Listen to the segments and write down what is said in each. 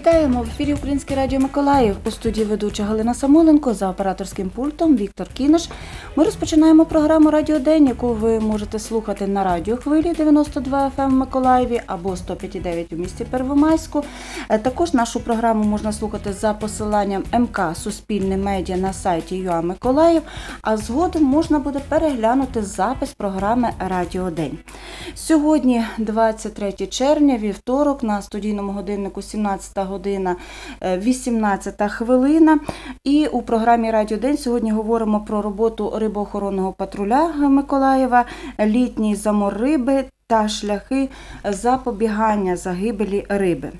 Вітаємо в ефірі Українське Радіо Миколаїв. У студії ведуча Галина Самоленко за операторським пультом Віктор Кіниш. Ми розпочинаємо програму Радіо День, яку ви можете слухати на радіохвилі 92 FM в Миколаєві або 105,9 у місті Первомайську. Е, Також нашу програму можна слухати за посиланням МК Суспільне медіа на сайті ЮА Миколаїв. А згодом можна буде переглянути запис програми Радіо День. Сьогодні, 23 червня, вівторок, на студійному годиннику 17 година е, 18 хвилина. І у програмі Радіо День сьогодні говоримо про роботу рибоохоронного патруля Миколаєва, літній замор риби. Та шляхи запобігання загибелі риби.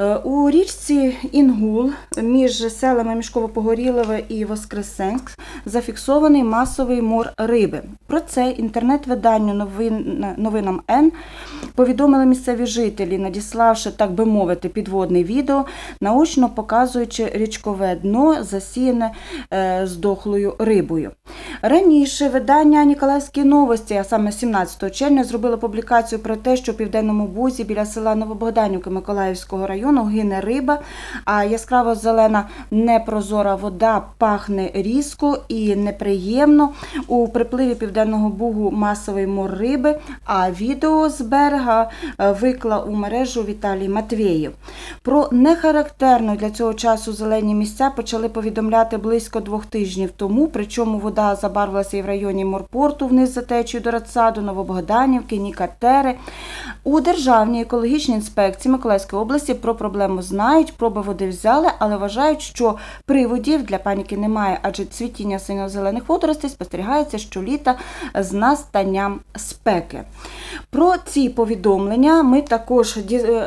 Е, У річці Інгул між селами Мішково-Погорілове і Воскресенськ зафіксований масовий мор риби. Про це інтернет-виданню новин, новинам Н повідомили місцеві жителі, надіславши, так би мовити, підводне відео, наочно показуючи річкове дно, засіяне е, здохлою рибою. Раніше видання Ніколаївські новості, а саме 17 червня, зробило публікацію про те, що в південному бузі біля села Новобогданівки Миколаївського району гине риба, а яскраво зелена непрозора вода пахне різко і неприємно. У припливі південного бугу масовий мор риби, а відео з берега е, викла у мережу Віталій Матвєєв. Про нехарактерно для цього часу зелені місця почали повідомляти близько двох тижнів тому, причому вода забарвилася і в районі морпорту вниз за течією до Радсаду, Новобогданівки, Нікатери. У Державній екологічній інспекції Миколаївської області про проблему знають, проби води взяли, але вважають, що приводів для паніки немає, адже цвітіння синьо-зелених водоростей спостерігається щоліта з настанням спеки. Про ці повідомлення ми також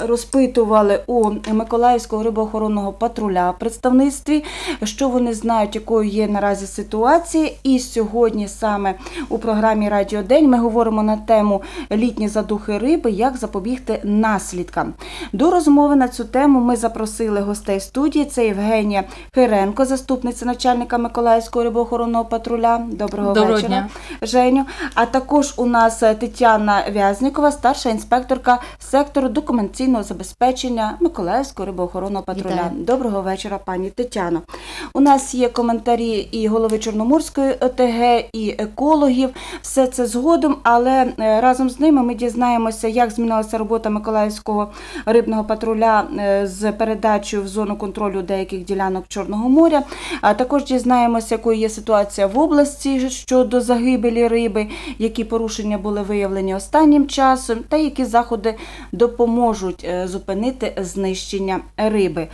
розпитували у Миколаївського рибоохоронного патруля представництві, що вони знають, якою є наразі ситуація. І сьогодні саме у програмі Радіо День ми говоримо на тему літні задухи риби, як запобігти наслідкам. До розмови на цю тему ми запросили гостей студії. Це Євгенія Хиренко, заступниця начальника Миколаївського рибоохоронного патруля. Доброго, Доброго вечора. дня. Женю. А також у нас е, Тетяна В'язнікова, старша інспекторка сектору документаційного забезпечення Миколаївського рибоохоронного патруля. Вітаю. Доброго вечора, пані Тетяно. У нас є коментарі і голови Чорноморської ОТГ, і екологів. Все це згодом, але е, разом з ними ми дізнаємося, як змінилася робота Миколаївського рибного патруля з передачею в зону контролю деяких ділянок Чорного моря. А також дізнаємося, якою є ситуація в області щодо загибелі риби, які порушення були виявлені останнім часом, та які заходи допоможуть е, зупинити знищення риби.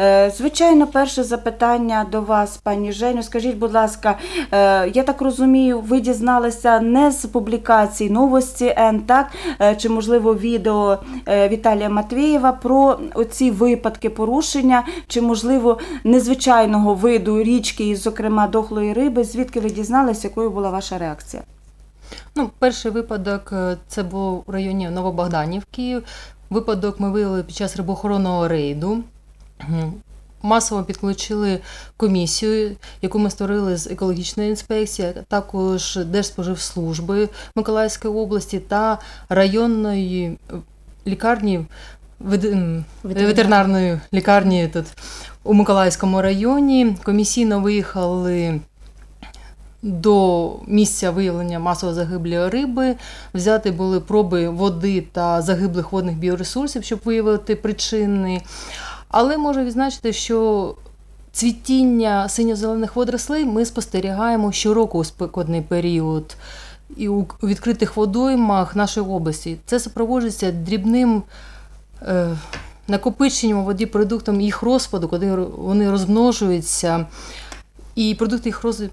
Е, Звичайно, перше запитання до вас, пані Женю. Скажіть, будь ласка, е, я так розумію, ви дізналися не з публікацій новості Н, так Е, чи можливо відео е, Віталія Матвєєва про оці випадки порушення, чи можливо незвичайного виду річки, і, зокрема дохлої риби. Звідки ви дізналися, якою була ваша реакція? Ну, перший випадок е, це був у районі Новобогданівки. Випадок ми виявили під час рибоохоронного рейду. Масово підключили комісію, яку ми створили з екологічної інспекції, також Держспоживслужби Миколаївської області та районної е, лікарні ветеринарної лікарні тут у Миколаївському районі. Комісійно виїхали до місця виявлення масової загиблі риби, взяти були проби води та загиблих водних біоресурсів, щоб виявити причини. Але можу відзначити, що цвітіння синьо-зелених водорослей ми спостерігаємо щороку у спекотний період. І у відкритих водоймах нашої області це супроводжується дрібним накопиченням у воді продуктом їх розпаду, коли вони розмножуються. І продукти їх розпаду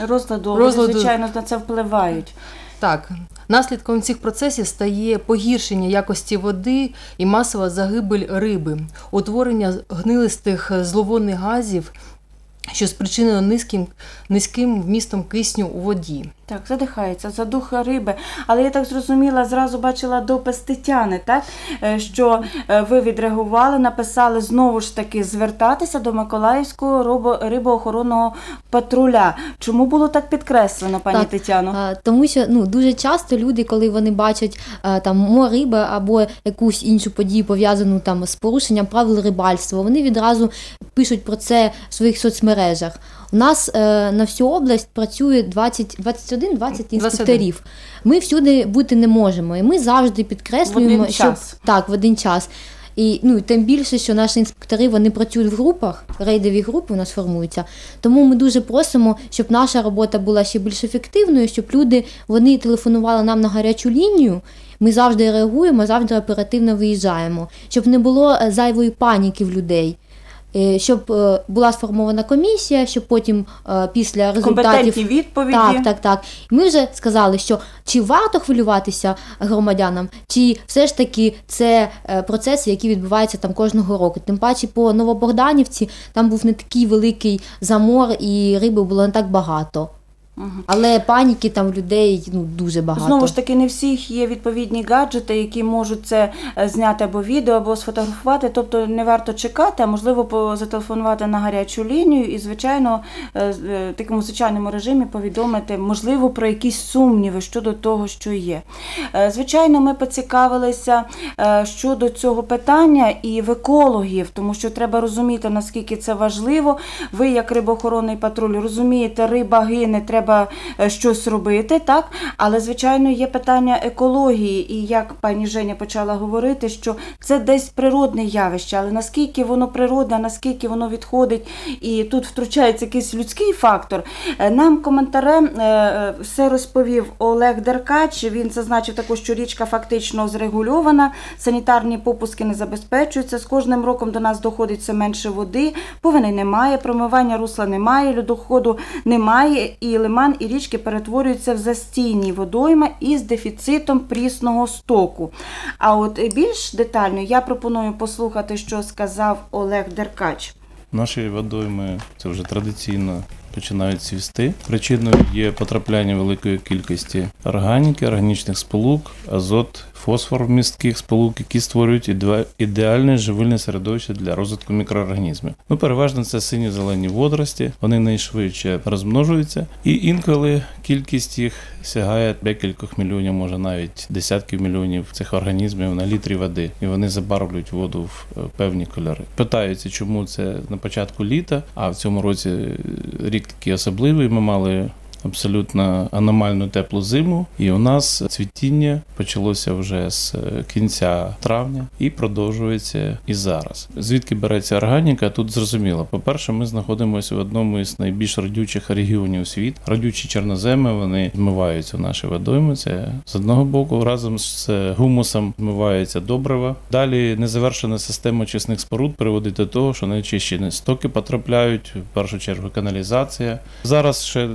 Розладу, Розладу. звичайно, на це впливають. Так, наслідком цих процесів стає погіршення якості води і масова загибель риби, утворення гнилистих зловонних газів що спричинено низьким, низьким вмістом кисню у воді. Так, задихається, задуха риби. Але я так зрозуміла, зразу бачила допис Тетяни, так? Е, що е, ви відреагували, написали знову ж таки звертатися до Миколаївського рибоохоронного патруля. Чому було так підкреслено, пані Так, Тетяно? Тому що ну дуже часто люди, коли вони бачать там море риби або якусь іншу подію пов'язану там з порушенням правил рибальства, вони відразу пишуть про це в своїх соцмережах. У нас е, на всю область працює 20, 21-20 інспекторів. Ми всюди бути не можемо, і ми завжди підкреслюємо, В один що час. так в один час. І ну тим більше, що наші інспектори вони працюють в групах, рейдові групи у нас формуються. Тому ми дуже просимо, щоб наша робота була ще більш ефективною, щоб люди вони телефонували нам на гарячу лінію. Ми завжди реагуємо, завжди оперативно виїжджаємо, щоб не було е, зайвої паніки в людей. Е, Щоб е, була сформована комісія, щоб потім е, після результатів відповіді. так, так, так. Ми вже сказали, що чи варто хвилюватися громадянам, чи все ж таки це процеси, які відбуваються там кожного року. Тим паче по Новобогданівці там був не такий великий замор і риби було не так багато. Але паніки там в людей ну, дуже багато. Знову ж таки, не всіх є відповідні гаджети, які можуть це е, зняти або відео, або сфотографувати. Тобто не варто чекати, а можливо зателефонувати на гарячу лінію і, звичайно, е, е, в такому звичайному режимі повідомити, можливо, про якісь сумніви щодо того, що є. Звичайно, ми поцікавилися щодо цього питання і в екологів, тому що треба розуміти, наскільки це важливо. Ви, як рибоохоронний патруль, розумієте, риба гине, треба е, щось робити, так? Але, звичайно, є питання екології. І як пані Женя почала говорити, що це десь природне явище, але наскільки воно природне, наскільки воно відходить, і тут втручається якийсь людський фактор. Е, Нам коментарем е, все розповів Олег Деркач. Він зазначив також, що річка фактично зрегульована, санітарні попуски не забезпечуються. З кожним роком до нас доходить все менше води, повені немає, промивання русла немає, льодоходу немає, і лиман і річки перетворюються в застійні водойми із дефіцитом прісного стоку. А от більш детально я пропоную послухати, що сказав Олег Деркач. Наші водойми це вже традиційно починають цвісти. Причиною є потрапляння великої кількості органіки, органічних сполук, азот, фосфор в містких сполук, які створюють ідеа- ідеальне живильне середовище для розвитку мікроорганізмів. Ну, переважно це сині зелені водорості, вони найшвидше розмножуються, і інколи кількість їх сягає декількох мільйонів, може навіть десятків мільйонів цих організмів на літрі води, і вони забарвлюють воду в е, певні кольори. Питаються, чому це на початку літа, а в цьому році рік такий особливий. Ми мали. Абсолютно аномальну теплу зиму, і у нас цвітіння почалося вже з е, кінця травня і продовжується і зараз. Звідки береться органіка? Тут зрозуміло. По-перше, ми знаходимося в одному із найбільш радючих регіонів світу. Радючі чорноземи вони змиваються в наші водойми. Це з одного боку, разом з е, гумусом змиваються добрива. Далі незавершена система очисних споруд приводить до того, що найчищені стоки потрапляють в першу чергу каналізація. Зараз ще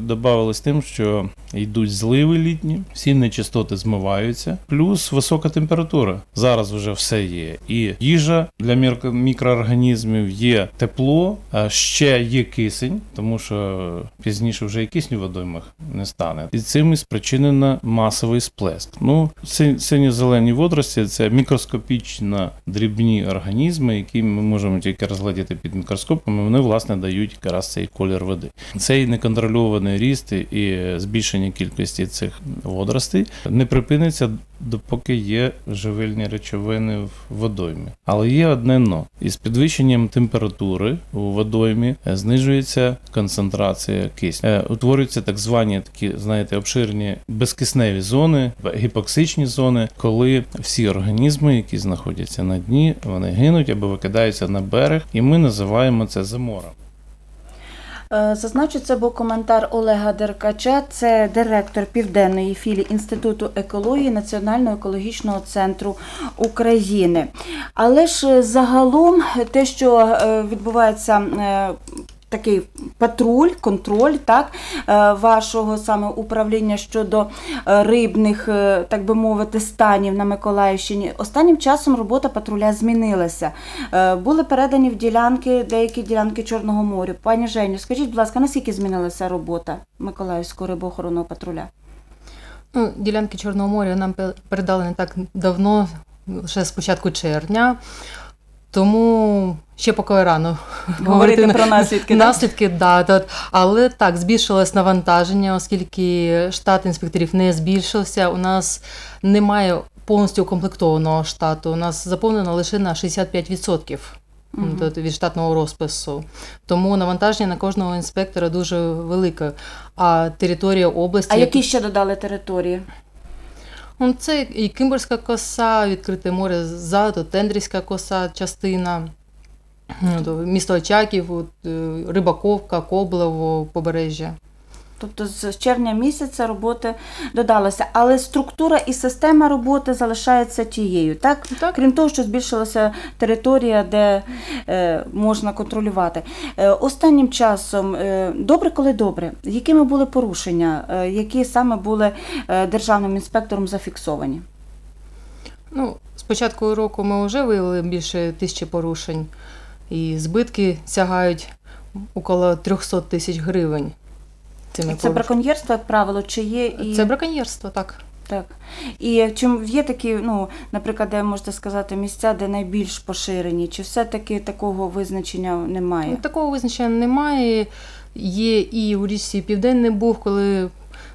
додавалось тим, що йдуть зливи літні, всі нечистоти змиваються, плюс висока температура. Зараз вже все є. І їжа для мікроорганізмів є тепло, а ще є кисень, тому що пізніше вже і кисню водоймах не стане. І цим і спричинено масовий сплеск. Ну, си- синьо-зелені водорості це мікроскопічно дрібні організми, які ми можемо тільки розглядіти під мікроскопом, і вони власне дають якраз цей колір води. Цей неконтрольований ріст і збільшення кількості цих водоростей не припиниться, допоки є живильні речовини в водоймі. Але є одне но. Із підвищенням температури у водоймі е, знижується концентрація кисню. Е, Утворюються так звані такі, знаєте, обширні безкисневі зони, гіпоксичні зони, коли всі організми, які знаходяться на дні, вони гинуть або викидаються на берег, і ми називаємо це замором. Е, Зазначу, це був коментар Олега Деркача, це директор південної філії Інституту екології Національного екологічного центру України. Але ж е, загалом те, що е, відбувається такий патруль, контроль так, е, вашого саме управління щодо е, рибних, е, так би мовити, станів на Миколаївщині. Останнім часом робота патруля змінилася. Були передані в ділянки, деякі ділянки Чорного моря. Пані Женю, скажіть, будь ласка, наскільки змінилася робота Миколаївського рибоохоронного патруля? Ну, ділянки Чорного моря нам передали не так давно, ще з початку червня. Тому ще поки рано Говорити про наслідки? Наслідки, да, да. Але так, збільшилось навантаження, оскільки штат інспекторів не збільшився. У нас немає повністю укомплектованого штату. У нас заповнено лише на 65% Мгм. тобто від штатного розпису. Тому навантаження на кожного інспектора дуже велике. А територія області. А які ще додали території? Ну, Це і Кимберська коса, відкрите море ззаду, Тендрівська коса, частина, місто Очаків, е, Рибаковка, Коблево, побережжя. Тобто з червня місяця роботи додалося, але структура і система роботи залишається тією, так? Так. Крім того, що збільшилася територія, де е, можна контролювати. Е, останнім часом е, добре, коли добре, якими були порушення, е, які саме були е, державним інспектором зафіксовані? Ну, з початку року ми вже виявили більше тисячі порушень, і збитки сягають около 300 тисяч гривень. Цими Це порушеннями. браконьєрство, як правило, чи є і Це браконьєрство, так. Так. І чим є такі, ну, наприклад, де можете сказати, місця, де найбільш поширені, чи все-таки такого визначення немає? Ну, Такого визначення немає. Є і у річці Південний Буг, коли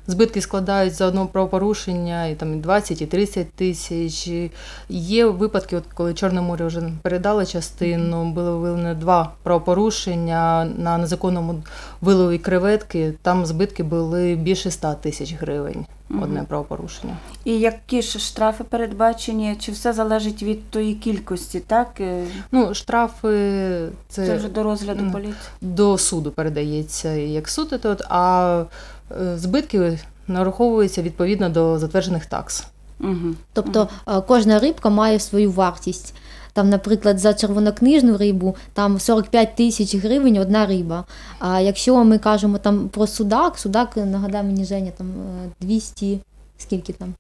збитки складають за одне правопорушення і там і 20, і 30 тисяч. Є випадки, от коли Чорне море вже передали частину, було виявлено два правопорушення на незаконному вилові креветки. Там збитки були більше 100 тисяч гривень. Одне правопорушення. І які ж штрафи передбачені, чи все залежить від тої кількості, так? Е, Ну, штрафи це, Це вже до розгляду поліції. до суду передається як суд, а збитки нараховуються відповідно до затверджених такс. Угу. Тобто е, кожна рибка має свою вартість. Там, наприклад, за червонокнижну рибу там 45 тисяч гривень одна риба. А якщо ми кажемо там про судак, судак, нагадай мені Женя, там е, 200, скільки там?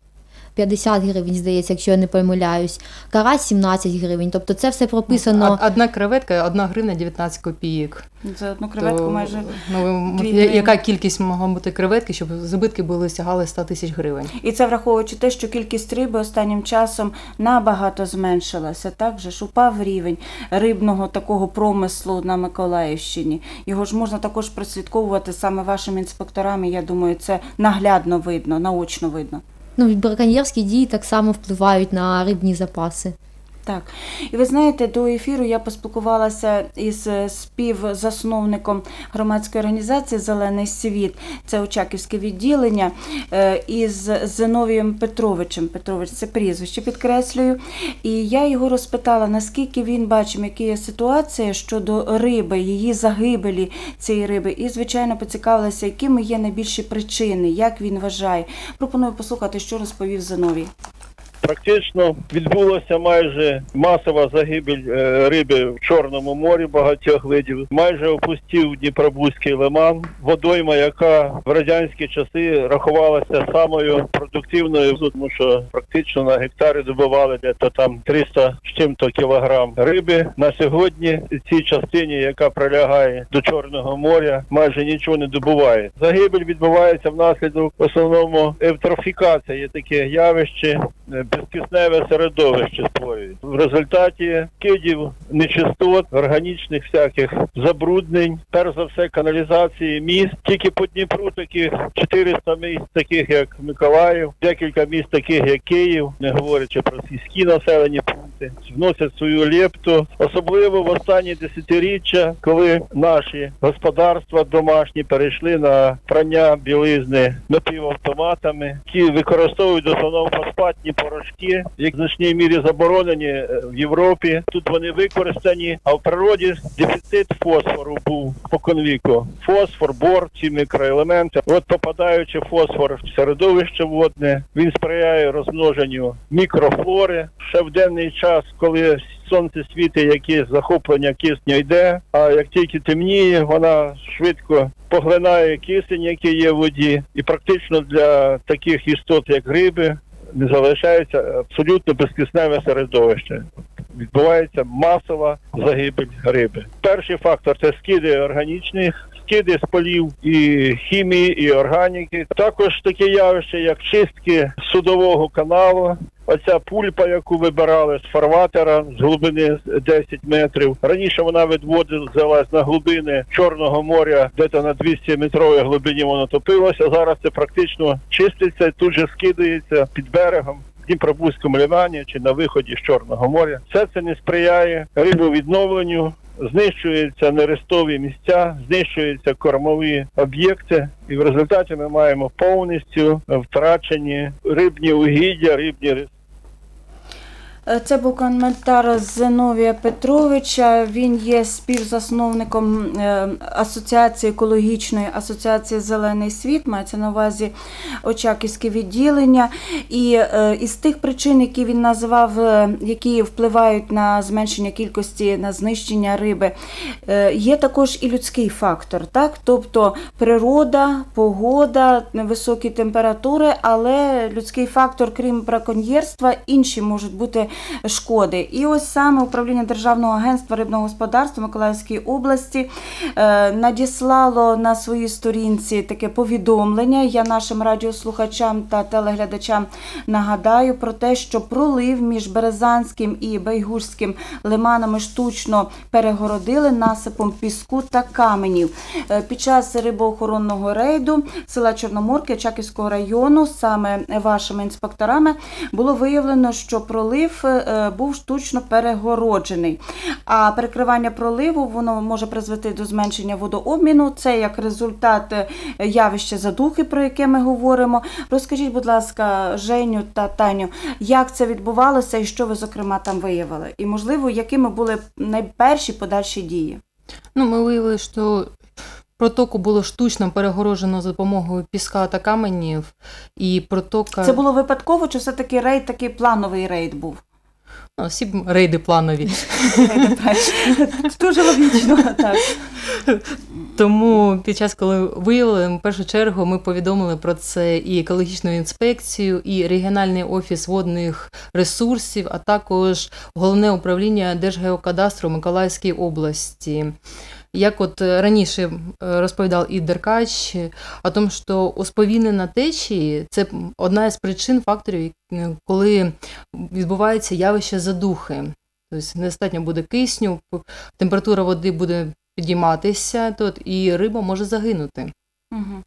50 гривень, здається, якщо я не помиляюсь. Карась 17 гривень. Тобто це все прописано. Одна креветка, одна гривня 19 копійок. За одну креветку То, майже. ну, яка кількість могла бути креветки, щоб збитки були сягали 100 тисяч гривень? І це враховуючи те, що кількість риби останнім часом набагато зменшилася. Так вже ж упав рівень рибного такого промислу на Миколаївщині. Його ж можна також прослідковувати саме вашими інспекторами. Я думаю, це наглядно видно, наочно видно. Ну, браконьєрські дії так само впливають на рибні запаси. Так, і ви знаєте, до ефіру я поспілкувалася із е, співзасновником громадської організації Зелений світ, це Очаківське відділення, е, із Зиновієм Петровичем. Петрович це прізвище підкреслюю. І я його розпитала, наскільки він бачив, яка є ситуація щодо риби, її загибелі цієї риби. І, звичайно, поцікавилася, якими є найбільші причини, як він вважає. Пропоную послухати, що розповів Зиновій. Практично відбулася майже масова загибель е, риби в Чорному морі багатьох видів. Майже опустів Дніпробузький лиман, водойма, яка в радянські часи рахувалася самою продуктивною, тому що практично на гектарі добували десь там 300 з чим-то кілограм риби. На сьогодні цій частині, яка прилягає до Чорного моря, майже нічого не добуває. Загибель відбувається внаслідок в основному евтрофікація. Є таке явище. Безкисневе середовище створюють. В результаті кидів нечистот, органічних всяких забруднень, перш за все каналізації міст. Тільки по Дніпру таких 400 міст, таких як Миколаїв, декілька міст, таких як Київ, не говорячи про сільські населені пункти, вносять свою лепту, особливо в останні десятиріччя, коли наші господарства домашні перейшли на прання білизни напівавтоматами, які використовують в основному фосфатні порошки, які в значній мірі заборонені е, в Європі. Тут вони використані, а в природі дефіцит фосфору був споконвіку. Фосфор, бор, ці мікроелементи. От попадаючи фосфор в середовище водне, він сприяє розмноженню мікрофлори. Ще в денний час час, коли сонце світить, якесь захоплення кисню йде, а як тільки темніє, вона швидко поглинає кисень, який є в воді, і практично для таких істот, як риби, не залишається абсолютно безкисневе середовище. Відбувається масова загибель риби. Перший фактор це скиди органічних, скиди з полів і хімії, і органіки. Також таке явище, як чистки судового каналу. Оця пульпа, яку вибирали з фарватера з глибини 10 метрів. Раніше вона відводилась на глибини Чорного моря, де то на 200 метровій глибині воно топилося. Зараз це практично чиститься, тут же скидається під берегом. Дніпробузькому лимані чи на виході з Чорного моря. Все це не сприяє рибовідновленню, знищуються нерестові місця, знищуються кормові об'єкти, і в результаті ми маємо повністю втрачені рибні угіддя, рибні ресурси. Е, Це був коментар Зиновія Петровича. Він є співзасновником е, асоціації екологічної асоціації Зелений світ, мається на увазі Очаківське відділення. І е, із тих причин, які він назвав, які впливають на зменшення кількості на знищення риби, є також і людський фактор, так? Тобто природа, погода, високі температури, але людський фактор, крім браконьєрства, інші можуть бути шкоди. І ось саме управління Державного агентства рибного господарства Миколаївської області е, надіслало на своїй сторінці таке повідомлення. Я нашим радіослухачам та телеглядачам нагадаю про те, що пролив між Березанським і Байгурським лиманами штучно перегородили насипом піску та каменів. Е, Під час рибоохоронного рейду села Чорноморки Чаківського району, саме вашими інспекторами, було виявлено, що пролив е, був штучно перегороджений. А перекривання проливу воно може призвести до зменшення водообміну. Це як результат е, явища задухи, про яке ми говоримо. Розкажіть, будь ласка, Женю та Таню, як це відбувалося і що ви, зокрема, там виявили? І, можливо, якими були найперші подальші дії? Ну, ми виявили, що протоку було штучно перегорожено за допомогою піска та каменів, і протока Це було випадково, чи все-таки рейд такий плановий рейд був? Всі рейди планові. Дуже логічно, так. Тому під час, коли виявили, в першу чергу ми повідомили про це і екологічну інспекцію, і регіональний офіс водних ресурсів, а також головне управління Держгеокадастру Миколаївської області. Як от раніше е, розповідав і Деркач, о тому, що усповільнена течії це одна із причин факторів, е, коли відбувається явище задухи. Тобто недостатньо буде кисню, температура води буде підійматися тут, і риба може загинути. Угу.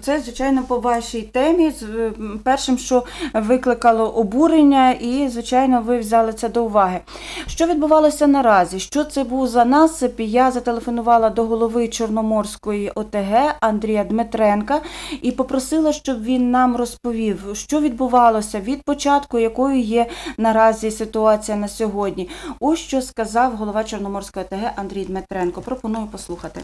Це, звичайно, по вашій темі. Е, Першим, що викликало обурення, і, звичайно, ви взяли це до уваги. Що відбувалося наразі? Що це був за насип? Я зателефонувала до голови Чорноморської ОТГ Андрія Дмитренка і попросила, щоб він нам розповів, що відбувалося від початку, якою є наразі ситуація на сьогодні. Ось що сказав голова Чорноморської ОТГ Андрій Дмитренко. Пропоную послухати.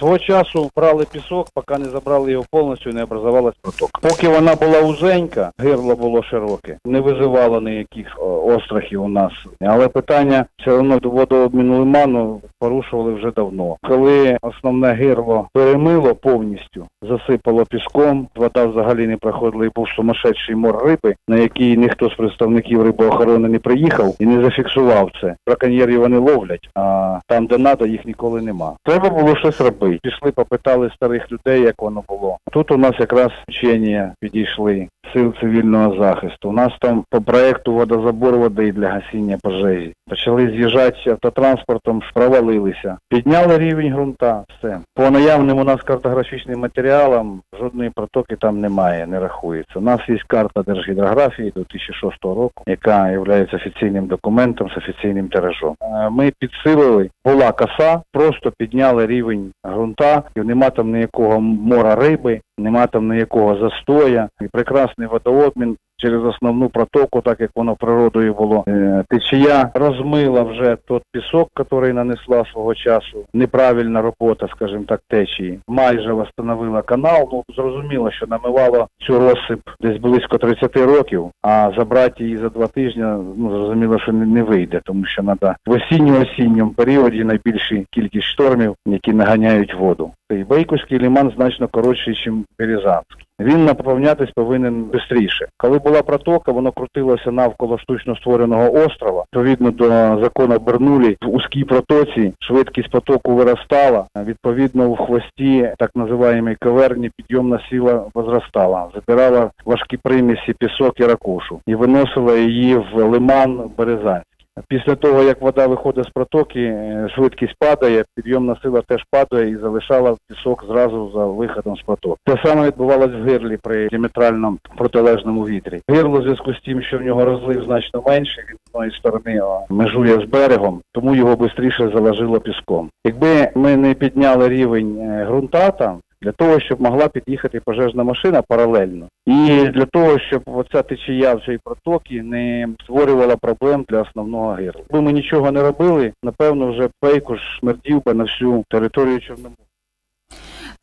Свого часу брали пісок, поки не забрали його повністю і не образувалась протока. Поки вона була узенька, гирло було широке, не визивало ніяких острахів у нас. Але питання все одно до водообміну лиману порушували вже давно. Коли основне гирло перемило повністю, засипало піском, вода взагалі не проходила і був сумасшедший мор риби, на який ніхто з представників рибоохорони не приїхав і не зафіксував це. Браконьєрів вони ловлять, а там, де надо, їх ніколи нема. Треба було щось робити. Пішли, попитали старих людей, як воно було. Тут у нас якраз вчення підійшли сил цивільного захисту. У нас там по проекту водозабор води для гасіння пожежі. Почали з'їжджати автотранспортом, провалилися. Підняли рівень ґрунта, все. По наявним у нас картографічним матеріалам жодної протоки там немає, не рахується. У нас є карта держгідрографії 2006 року, яка є офіційним документом з офіційним тиражом. Е, Ми підсилили, була коса, просто підняли рівень ґрунта, і нема там ніякого мора риби, нема там ніякого застоя, і прекрасний водообмін. Через основну протоку, так як воно природою було. Е, Течія розмила вже тот пісок, який нанесла свого часу. Неправильна робота, скажімо так, течії. Майже встановила канал. Ну зрозуміло, що намивало цю розсип десь близько 30 років, а забрати її за два тижні, ну зрозуміло, що не, не вийде, тому що треба в осінньо-осінньому періоді найбільша кількість штормів, які наганяють воду. І Бейківський ліман значно коротший, ніж Березанський. Він наповнятись повинен швидше. Коли була протока, воно крутилося навколо штучно створеного острова. Відповідно до закону Бернулі, в узкій протоці швидкість потоку виростала. Відповідно, у хвості так називаємій каверні підйомна сила возростала, забирала важкі примісі, пісок і ракушу і виносила її в лиман Березанський. Після того, як вода виходить з протоки, е, швидкість падає, підйомна сила теж падає і залишала пісок зразу за виходом з протоки. Те саме відбувалось в гирлі при діаметрально протилежному вітрі. Гирло в зв'язку з тим, що в нього розлив значно менше, він з одної сторони межує з берегом, тому його швидше заложило піском. Якби ми не підняли рівень е, ґрунта там, для того, щоб могла під'їхати пожежна машина паралельно, і для того, щоб оця течія вже цій протоки не створювала проблем для основного гирла. Якби ми нічого не робили, напевно, вже пейкуш смердів би на всю територію Чорноморська.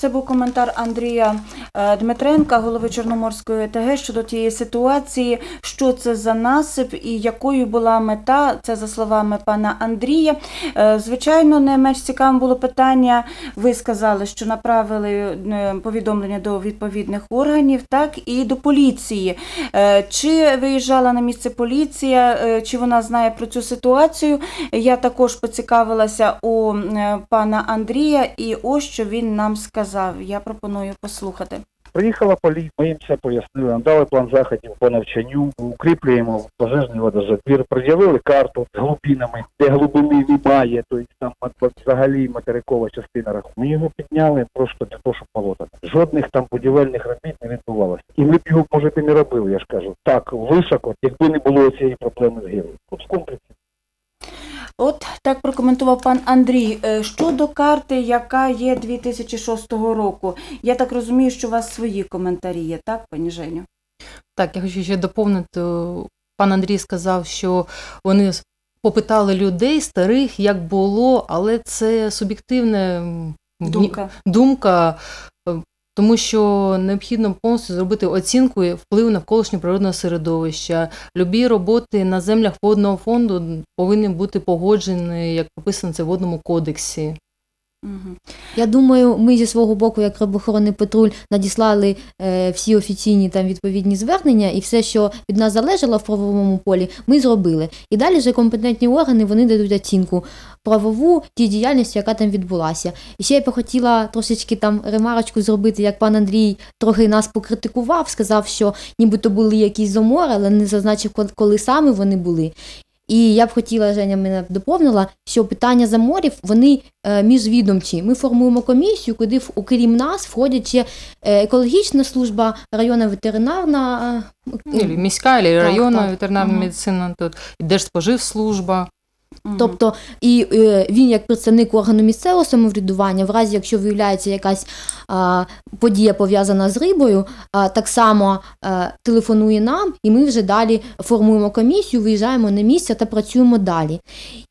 Це був коментар Андрія е, Дмитренка, голови Чорноморської ОТГ щодо тієї ситуації, що це за насип і якою була мета. Це за словами пана Андрія. Е, Звичайно, не менш цікавим було питання. Ви сказали, що направили е, повідомлення до відповідних органів, так і до поліції. Чи виїжджала на місце поліція, чи вона знає про цю ситуацію? Я також поцікавилася у пана Андрія, і ось що він нам сказав. Я пропоную послухати. Приїхала поліція, ми їм все пояснили, нам дали план заходів по навчанню, укріплюємо пожежний водозабір, пред'явили карту з глибинами, де глибини немає, тобто там взагалі материкова частина рахунку. Ми його підняли просто для того, щоб полотати. Жодних там будівельних робіт не відбувалося. І ми б його, може, і не робили, я ж кажу. Так, високо, якби не було цієї проблеми з. Тут в комплексі. От так прокоментував пан Андрій. Е, Щодо карти, яка є 2006 року, я так розумію, що у вас свої коментарі є, так, пані Женю? Так, я хочу ще доповнити. Пан Андрій сказав, що вони попитали людей старих, як було, але це суб'єктивна Думка. думка, тому що необхідно повністю зробити оцінку впливу навколишнього природного середовища. Любі роботи на землях водного фонду повинні бути погоджені, як прописано це в водному кодексі. Я думаю, ми зі свого боку, як рибохоронний патруль, надіслали е, всі офіційні там відповідні звернення, і все, що від нас залежало в правовому полі, ми зробили. І далі вже компетентні органи вони дадуть оцінку правову тій діяльності, яка там відбулася. І ще я б хотіла трошечки там ремарочку зробити, як пан Андрій трохи нас покритикував, сказав, що нібито були якісь замори, але не зазначив, коли саме вони були. І я б хотіла, Женя мене доповнила, що питання заморів вони е, міжвідомчі. Ми формуємо комісію, куди окрім нас входять ще е, екологічна служба, районна ветеринарна. е, Ну, міська, або районна так. ветеринарна медицина, тут Держспоживслужба. Тобто, і е, він, як представник органу місцевого самоврядування, в разі якщо виявляється якась а, подія пов'язана з рибою, а, так само а, телефонує нам, і ми вже далі формуємо комісію, виїжджаємо на місце та працюємо далі.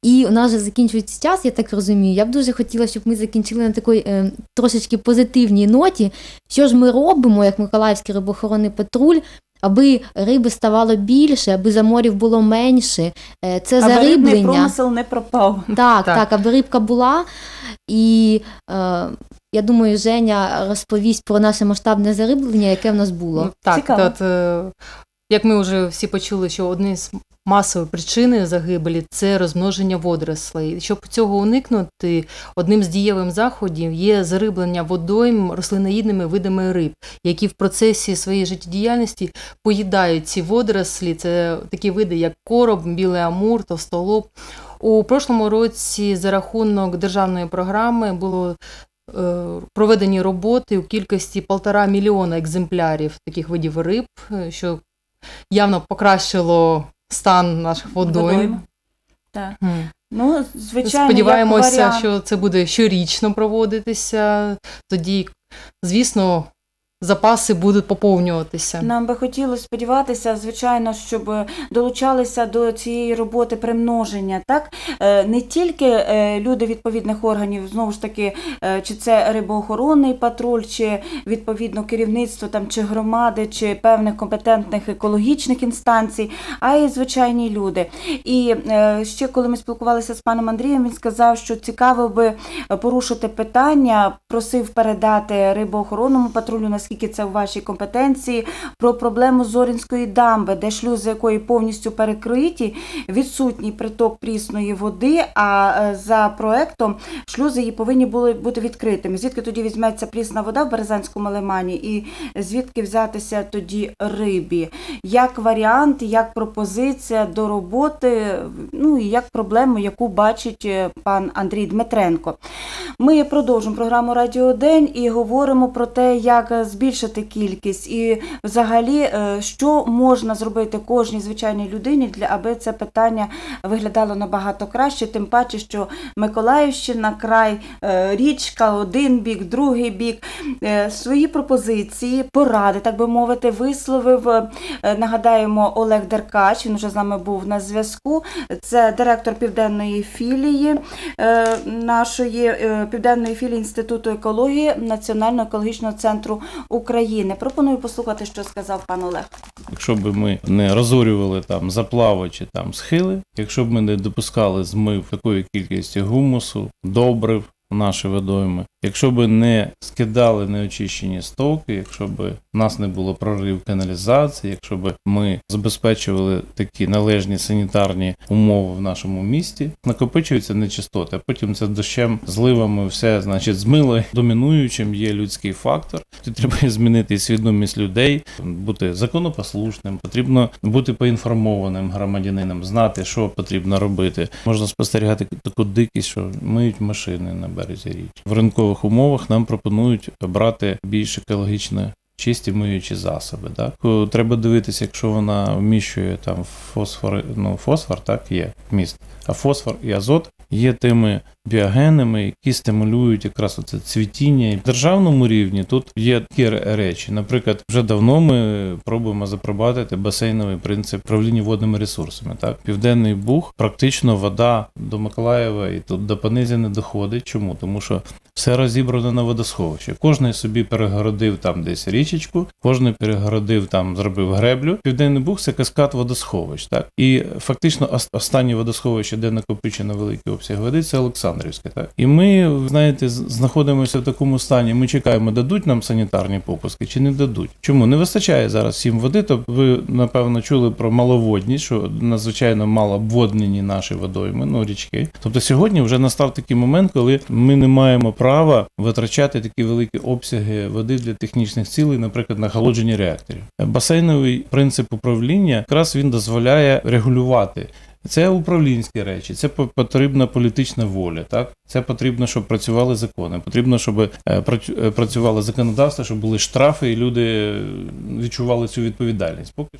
І у нас вже закінчується час, я так розумію. Я б дуже хотіла, щоб ми закінчили на такій е, трошечки позитивній ноті. Що ж ми робимо, як Миколаївський рибоохоронний патруль? Аби риби ставало більше, аби заморів було менше, Е, це Аби рибний промисел не пропав. Так, Так. так, аби рибка була. І е, я думаю, Женя розповість про наше масштабне зариблення, яке в нас було. Ну, Так, Цікаво. от, е, як ми вже всі почули, що одне з масових причин загибелі це розмноження водорослей. Щоб цього уникнути, одним з дієвих заходів є зариблення водойм рослиноїдними видами риб, які в процесі своєї життєдіяльності поїдають ці водорослі. Це такі види, як короб, білий амур, товстолоб. У прошлому році за рахунок державної програми було е, проведені роботи у кількості полтора мільйона екземплярів таких видів риб, е, що явно покращило стан наших водойм. Так. Mm. Ну, звичайно, Сподіваємося, як варіант. що це буде щорічно проводитися. Тоді, звісно, запаси будуть поповнюватися. Нам би хотілося сподіватися, звичайно, щоб долучалися до цієї роботи примноження, так Е, не тільки е, люди відповідних органів, знову ж таки, е, чи це рибоохоронний патруль, чи відповідно керівництво там чи громади, чи певних компетентних екологічних інстанцій, а й звичайні люди. І ще коли ми спілкувалися з паном Андрієм, він сказав, що цікаво би порушити питання, просив передати рибоохоронному патрулю, наскільки це в вашій компетенції, про проблему Зорінської дамби, де шлюзи якої повністю перекриті, відсутній приток прісної води. А е, за проектом шлюзи її повинні були бути відкритими. Звідки тоді візьметься прісна вода в Березанському лимані, і звідки взятися тоді рибі? Як варіант, як пропозиція до роботи, ну і як проблему, яку бачить е, пан Андрій Дмитренко. Ми продовжимо програму Радіо День і говоримо про те, як збільшити кількість, і взагалі, е, що можна зробити кожній звичайній людині, для аби це питання виглядало набагато краще, тим паче, що Миколаївщина, край, е, річка, один бік, другий бік. Е, Свої пропозиції, поради, так би мовити, висловив. Нагадаємо, Олег Деркач, він вже з нами був на зв'язку. Це директор південної філії нашої південної філії Інституту екології Національного екологічного центру України. Пропоную послухати, що сказав пан Олег. Якщо б ми не розорювали там заплави чи там схили, якщо б ми не допускали змив такої кількості гумусу, добрив наші водойми, якщо б не скидали неочищені стоки, якщо б у нас не було прорив каналізації, якщо б ми забезпечували такі належні санітарні умови в нашому місті, накопичуються нечистоти, а потім це дощем, зливами все значить змило. Домінуючим є людський фактор. Тут треба змінити свідомість людей, бути законопослушним, потрібно бути поінформованим громадянином, знати, що потрібно робити. Можна спостерігати таку дикість, що миють машини на березі річки. В ринкових умовах нам пропонують брати більш екологічно чисті миючі засоби. Так? Треба дивитися, якщо вона вміщує там фосфор, ну фосфор, так є вміст, а фосфор і азот є тими біогенами, які стимулюють якраз оце цвітіння. В державному рівні тут є такі речі. Наприклад, вже давно ми пробуємо запровадити басейновий принцип правління водними ресурсами. Так, Південний Буг, практично вода до Миколаєва і тут до Панизі не доходить. Чому? Тому що все розібрано на водосховище. Кожний собі перегородив там десь річечку, кожний перегородив там, зробив греблю. Південний Буг це каскад водосховищ. Так і фактично ос- останнє водосховище, де накопичено великий обсяг води, це Олександрівське. Так і ми, знаєте, знаходимося в такому стані. Ми чекаємо, дадуть нам санітарні попуски чи не дадуть. Чому не вистачає зараз всім води? То ви напевно чули про маловодність, що надзвичайно мало обводнені наші водойми, ну річки. Тобто сьогодні вже настав такий момент, коли ми не маємо права витрачати такі великі обсяги води для технічних цілей, наприклад, на холодження реакторів. Басейновий принцип управління якраз він дозволяє регулювати. Це управлінські речі, це по- потрібна політична воля. Так, це потрібно, щоб працювали закони. Потрібно, щоб е, е, працювало законодавство, щоб були штрафи, і люди е, відчували цю відповідальність. Поки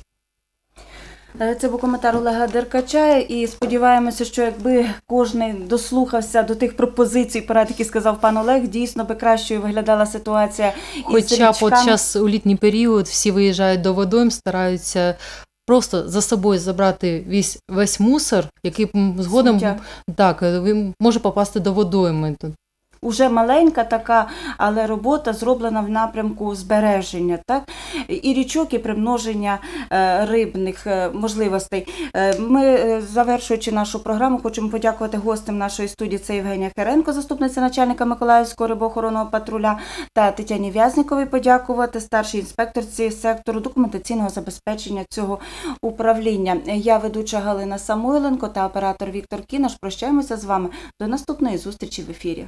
Це був коментар Олега Деркача, і сподіваємося, що якби кожен дослухався до тих пропозицій, порад, які сказав пан Олег, дійсно би кращою виглядала ситуація. Хоча під час у літній період всі виїжджають до водойм, стараються просто за собою забрати весь, весь мусор, який згодом Суття. так, е, він може попасти до водойми. Уже маленька така, але робота зроблена в напрямку збереження, так і річок, і примноження е, рибних е, можливостей. Е, Ми, завершуючи нашу програму, хочемо подякувати гостям нашої студії. Це Євгенія Херенко, заступниця начальника Миколаївського рибоохоронного патруля, та Тетяні В'язниковій подякувати старшій інспекторці сектору документаційного забезпечення цього управління. Я ведуча Галина Самойленко та оператор Віктор Кінаш. Прощаємося з вами до наступної зустрічі в ефірі.